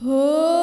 Oh.